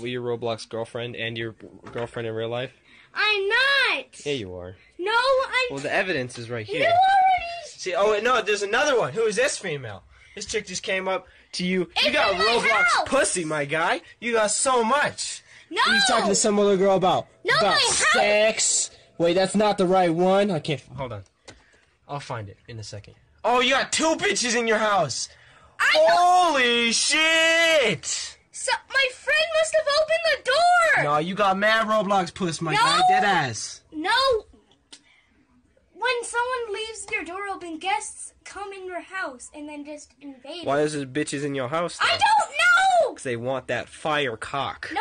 were your Roblox girlfriend and your girlfriend in real life? I'm not. Yeah, you are. No, I'm. Well, the evidence is right here. you here. already. See, oh wait, no, there's another one. Who is this female? This chick just came up to you. you got in my Roblox house. pussy, my guy. You got so much. No. He's talking to some other girl about No, about my house. sex. Wait, that's not the right one. I can't. Hold on. I'll find it in a second. Oh, you got two bitches in your house. I know. Holy shit! So, my No, you got mad Roblox puss, my No. guy. Dead ass. No. When someone leaves your door open, guests come in your house and then just invade. Why is there bitches in your house? I don't know. Because they want that fire cock. No,